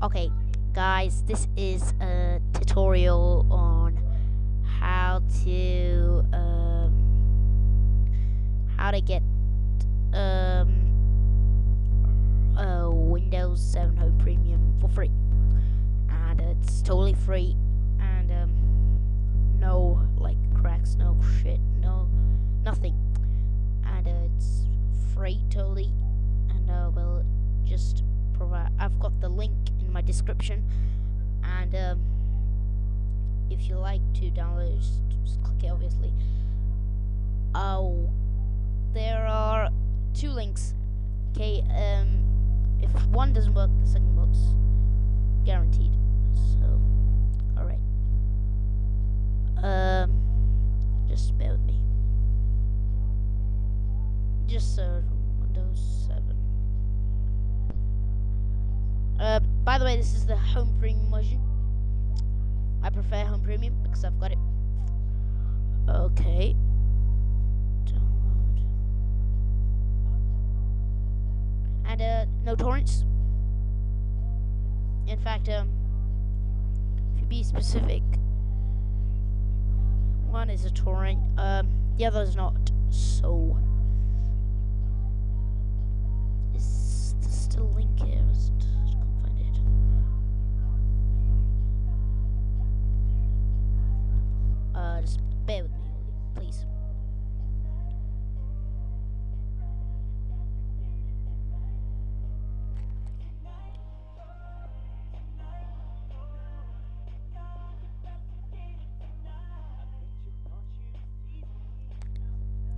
Okay, guys, this is a tutorial on how to um, how to get um, Windows 7 Home Premium for free, and it's totally free, and um, no like cracks, no shit, no nothing, and uh, it's free totally, and uh, well, just provide. I've got the link in my description, and um, if you like to download, it, just, just click it. Obviously, oh, there are two links. Okay, um, if one doesn't work, the second works, guaranteed. So, all right. Um, just bear with me. Just search Windows 7. By the way, this is the Home Premium version. I prefer Home Premium because I've got it. Okay. Download. And uh, no torrents. In fact, um, if you be specific, one is a torrent, um, the other is not. So, is there still link? Uh, just bear with me, please.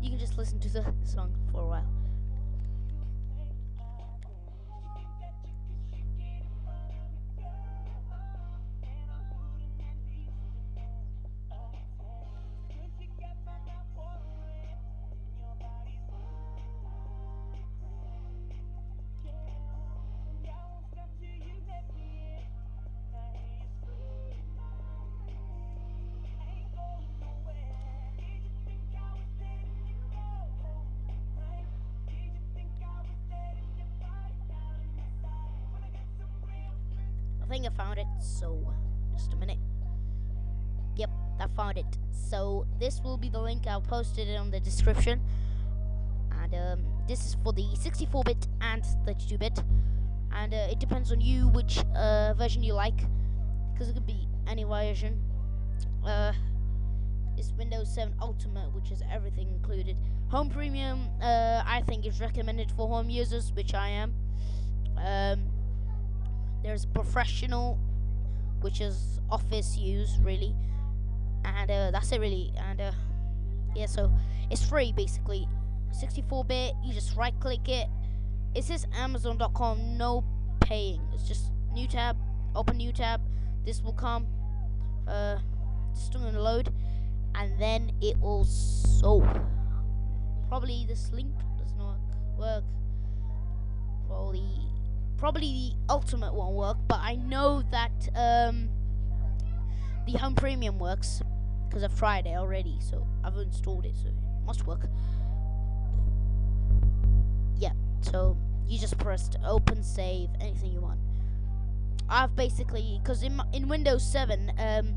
You can just listen to the song for a while. Think I found it, so just a minute. Yep, I found it. So this will be the link. I'll post it in the description. And um, this is for the 64-bit and 32-bit. And uh, it depends on you which uh, version you like, because it could be any version. Uh, it's Windows 7 Ultimate, which is everything included. Home Premium, uh, I think, is recommended for home users, which I am. Um, there's professional, which is office use really, and uh, that's it really. And uh, yeah, so it's free basically. 64-bit, you just right-click it. It says Amazon.com, no paying. It's just new tab, open new tab. This will come. Uh, still gonna load, and then it will so. Probably this link does not work. Probably probably the ultimate won't work, but I know that um, the home premium works because I've tried it already, so I've installed it, so it must work. Yeah, so you just press open, save, anything you want. I've basically, because in, in Windows 7, um,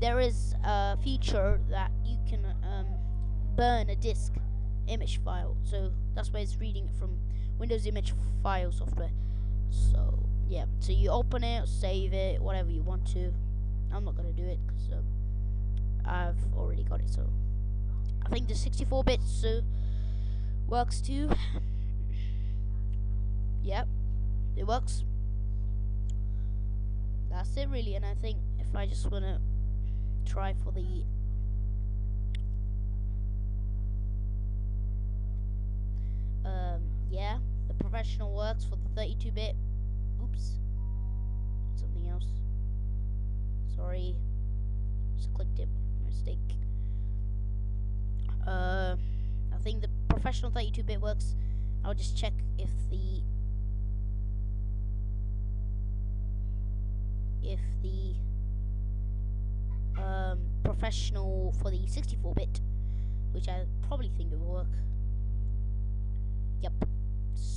there is a feature that you can um, burn a disk image file, so that's why it's reading it from Windows image file software. So yeah, so you open it, save it, whatever you want to. I'm not gonna do it because um, I've already got it. So I think the 64 bits uh, works too. Yep, it works. That's it really, and I think if I just wanna try for the professional works for the 32-bit. Oops, something else. Sorry, just clicked it. Mistake. Uh, I think the professional 32-bit works. I'll just check if the if the um, professional for the 64-bit, which I probably think it will work. Yep.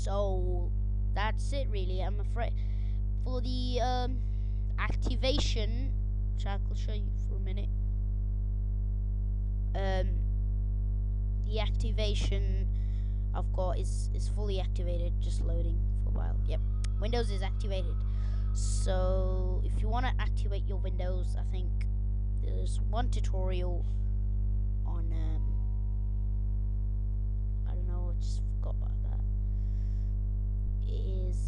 So that's it, really. I'm afraid for the um, activation, which I will show you for a minute. Um, the activation I've got is is fully activated, just loading for a while. Yep, Windows is activated. So if you want to activate your Windows, I think there's one tutorial on um, I don't know, just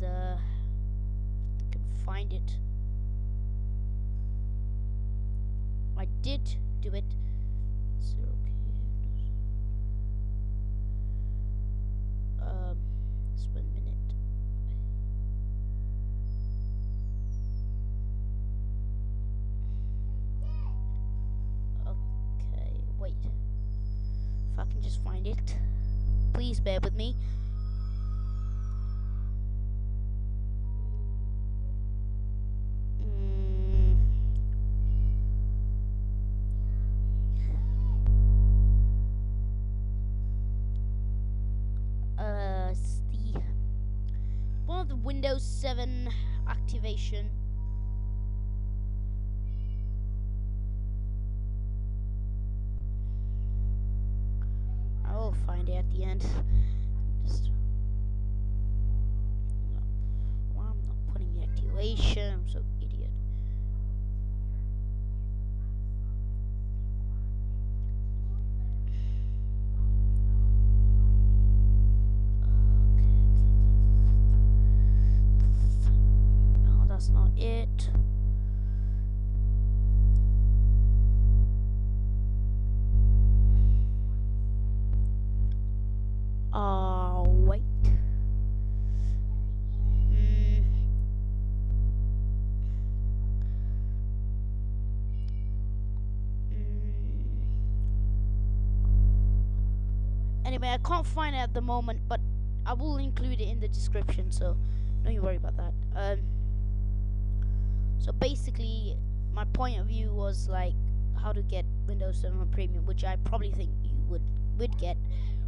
uh I can find it. I did do it. Zero. Um, just one minute. Okay, wait. If I can just find it. Please bear with me. Of the Windows 7 activation. I will find it at the end. Just why I'm not putting the activation? I'm so it. Oh, wait. Mm. Mm. Anyway, I can't find it at the moment, but I will include it in the description, so don't you worry about that. Um, so basically, my point of view was like how to get Windows 7 Premium, which I probably think you would would get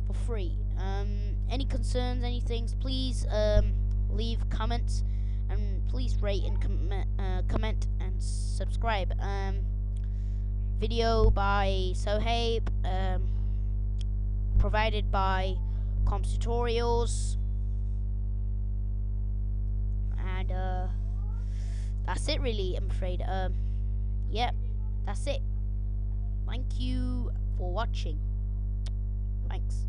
for free. Um, any concerns, any things, please um, leave comments and please rate and comment, uh, comment and subscribe. Um, video by Sohaib, um, provided by Comps Tutorials, and uh, that's it really, I'm afraid. Um, yeah, that's it. Thank you for watching. Thanks.